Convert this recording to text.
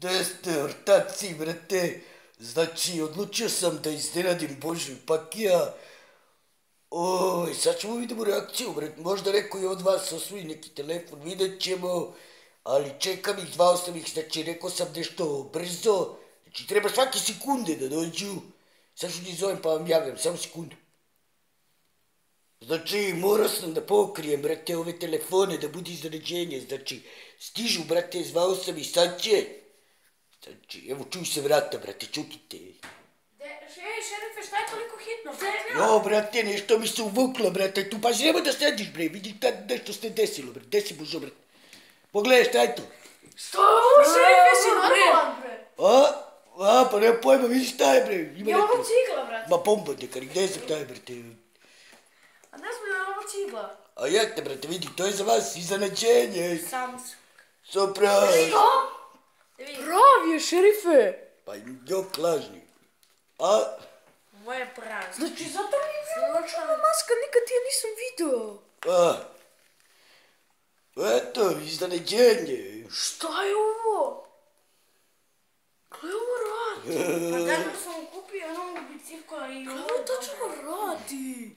Da ste ortaci, brate. Znači, odlučio sam da iznenadim Božu Pakija. Oj, sad ćemo vidimo reakciju, brate. Možda neko je od vas osvoji neki telefon, vidjet ćemo. Ali čekam ih, zvao sam ih, znači rekao sam nešto brzo. Znači, treba svake sekunde da dođu. Sad ću ti zovem pa vam javljam, samo sekundu. Znači, morao sam da pokrijem, brate, ove telefone, da bude izređenje, Znači, stižu, brate, zvao sam i sad će. Znači, evo, čuj se vrata, brate, čutite. Ej, šerife, šta je toliko hitno? Je Jo, brate, nešto mi se uvuklo, brate, tu, pa nemoj da sediš, bre, vidi tad nešto se desilo, bre, desi božo, brate. Pogledaj, šta je to? Što? Šerife, si normalan, bre. A? A, pa nema pojma, vidi šta je, bre. Ima Je ovo cigla, brate? Ma bomba, neka, gde znam šta je, brate. A ne znam je ovo cigla. A jeste, brate, vidi, to je za vas iznenađenje. Samsung. Surprise! Što? Вы шерифы? Пойдем клажни. А? Моя права. Значи ну, затова ми вярвам, че на маска никъде я не съм видел. А, Это изненадение. Šta Что его? Kaj ovo radi? Pa tako sam kupio jednom gubicivku, ali i ovo... Kaj ovo tačno radi?